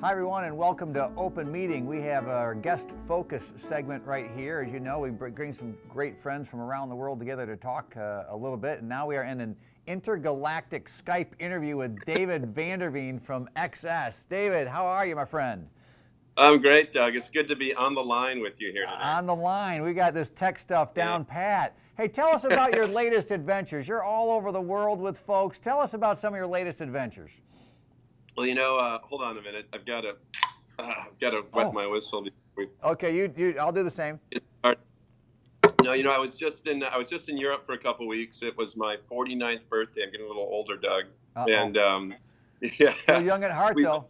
Hi, everyone, and welcome to Open Meeting. We have our guest focus segment right here. As you know, we bring some great friends from around the world together to talk uh, a little bit. And now we are in an intergalactic Skype interview with David Vanderveen from XS. David, how are you, my friend? I'm great, Doug. It's good to be on the line with you here today. On the line. We got this tech stuff down yeah. pat. Hey, tell us about your latest adventures. You're all over the world with folks. Tell us about some of your latest adventures. Well, you know, uh, hold on a minute. I've got to, uh, I've got to wet oh. my whistle. Okay, you, you, I'll do the same. No, you know, I was just in, I was just in Europe for a couple weeks. It was my 49th birthday. I'm getting a little older, Doug. Uh-oh. And um, yeah, still young at heart, we, though.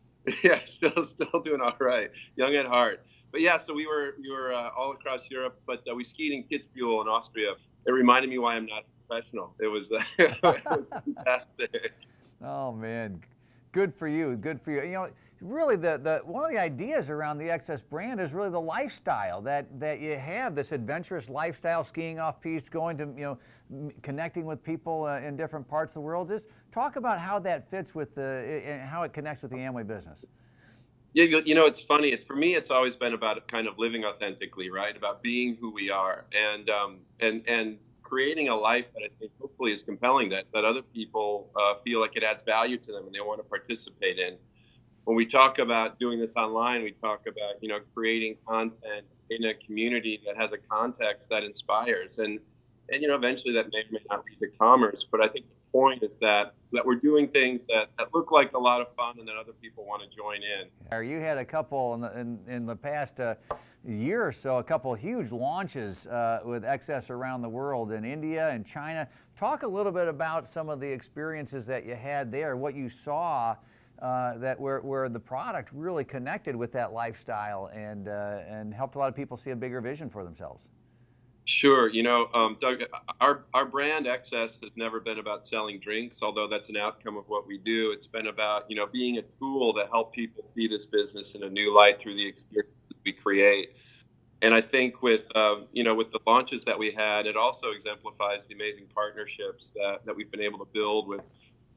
Yeah, still, still doing all right. Young at heart. But yeah, so we were, we were uh, all across Europe, but uh, we skied in Kitzbühel in Austria. It reminded me why I'm not a professional. It was, it was fantastic. Oh man, good for you. Good for you. You know, really, the, the one of the ideas around the XS brand is really the lifestyle that that you have. This adventurous lifestyle, skiing off piste, going to you know, connecting with people uh, in different parts of the world. Just talk about how that fits with the and how it connects with the Amway business. Yeah, you know, it's funny. For me, it's always been about kind of living authentically, right? About being who we are, and um, and and creating a life that I think hopefully is compelling that, that other people uh, feel like it adds value to them and they want to participate in. When we talk about doing this online, we talk about you know creating content in a community that has a context that inspires, and and you know eventually that may or may not lead to commerce. But I think point is that that we're doing things that, that look like a lot of fun and that other people want to join in. You had a couple in the, in, in the past. Uh, year or so, a couple huge launches uh, with XS around the world in India and China. Talk a little bit about some of the experiences that you had there, what you saw uh, that where, where the product really connected with that lifestyle and, uh, and helped a lot of people see a bigger vision for themselves. Sure. You know, um, Doug, our, our brand XS has never been about selling drinks, although that's an outcome of what we do. It's been about, you know, being a tool to help people see this business in a new light through the experience we create. And I think with uh, you know with the launches that we had, it also exemplifies the amazing partnerships that, that we've been able to build with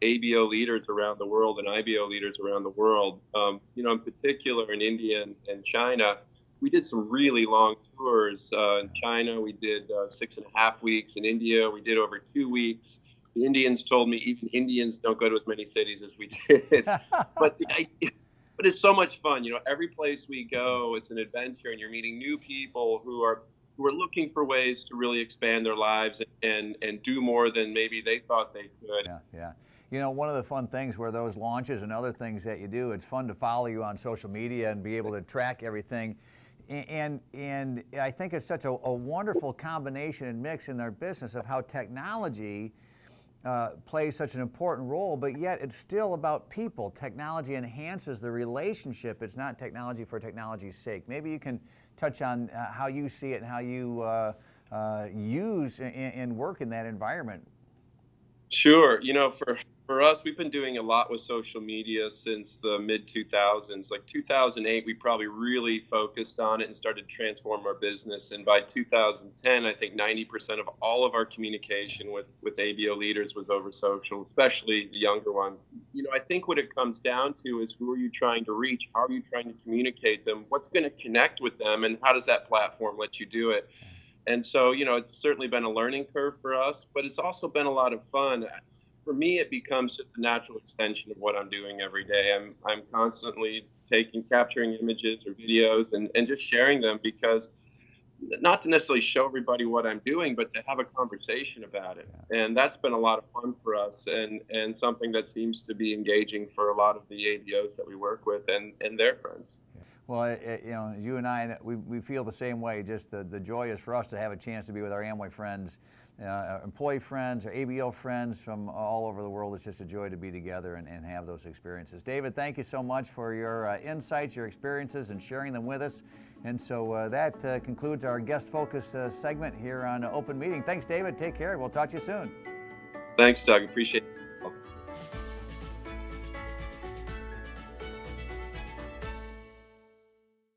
ABO leaders around the world and IBO leaders around the world. Um, you know, in particular in India and, and, China, we did some really long tours. Uh, in China, we did uh, six and a half weeks. In India, we did over two weeks. The Indians told me even Indians don't go to as many cities as we did. but the idea, but it's so much fun. You know, every place we go, it's an adventure, and you're meeting new people who are who are looking for ways to really expand their lives and and do more than maybe they thought they could. Yeah, yeah. You know, one of the fun things where those launches and other things that you do, it's fun to follow you on social media and be able to track everything. And, and I think it's such a, a wonderful combination and mix in their business of how technology uh, plays such an important role, but yet it's still about people. Technology enhances the relationship. It's not technology for technology's sake. Maybe you can touch on uh, how you see it and how you uh, uh use and work in that environment. Sure. You know, for for us, we've been doing a lot with social media since the mid 2000s. Like 2008, we probably really focused on it and started to transform our business. And by 2010, I think 90% of all of our communication with, with ABO leaders was over social, especially the younger ones. You know, I think what it comes down to is who are you trying to reach? How are you trying to communicate them? What's going to connect with them? And how does that platform let you do it? And so, you know, it's certainly been a learning curve for us, but it's also been a lot of fun for me, it becomes just a natural extension of what I'm doing every day. I'm I'm constantly taking, capturing images or videos, and and just sharing them because not to necessarily show everybody what I'm doing, but to have a conversation about it. And that's been a lot of fun for us and, and something that seems to be engaging for a lot of the ABOs that we work with and, and their friends. Well, it, you know, you and I, we, we feel the same way. Just the, the joy is for us to have a chance to be with our Amway friends uh, employee friends or ABO friends from all over the world. It's just a joy to be together and, and have those experiences. David, thank you so much for your uh, insights, your experiences, and sharing them with us. And so uh, that uh, concludes our guest focus uh, segment here on Open Meeting. Thanks, David. Take care. We'll talk to you soon. Thanks, Doug. Appreciate it.